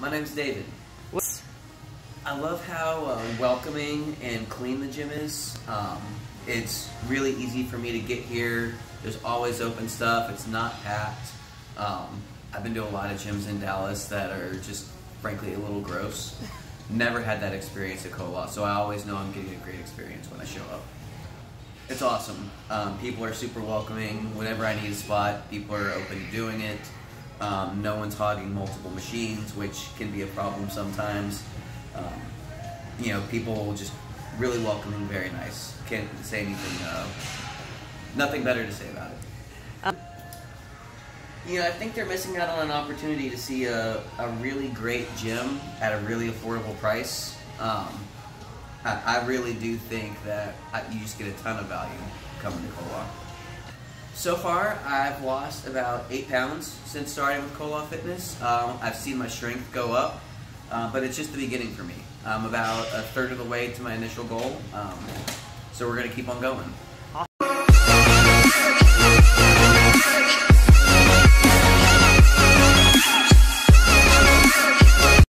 My name's David. I love how uh, welcoming and clean the gym is. Um, it's really easy for me to get here. There's always open stuff. It's not packed. Um, I've been to a lot of gyms in Dallas that are just, frankly, a little gross. Never had that experience at Colaw, so I always know I'm getting a great experience when I show up. It's awesome. Um, people are super welcoming. Whenever I need a spot, people are open to doing it. Um, no one's hogging multiple machines, which can be a problem sometimes. Um, you know, people just really welcoming, very nice. Can't say anything, uh, nothing better to say about it. Um, you know, I think they're missing out on an opportunity to see a, a really great gym at a really affordable price. Um, I, I really do think that I, you just get a ton of value coming to Colaw. So far, I've lost about eight pounds since starting with Colaw Fitness. Um, I've seen my strength go up, uh, but it's just the beginning for me. I'm about a third of the way to my initial goal, um, so we're going to keep on going.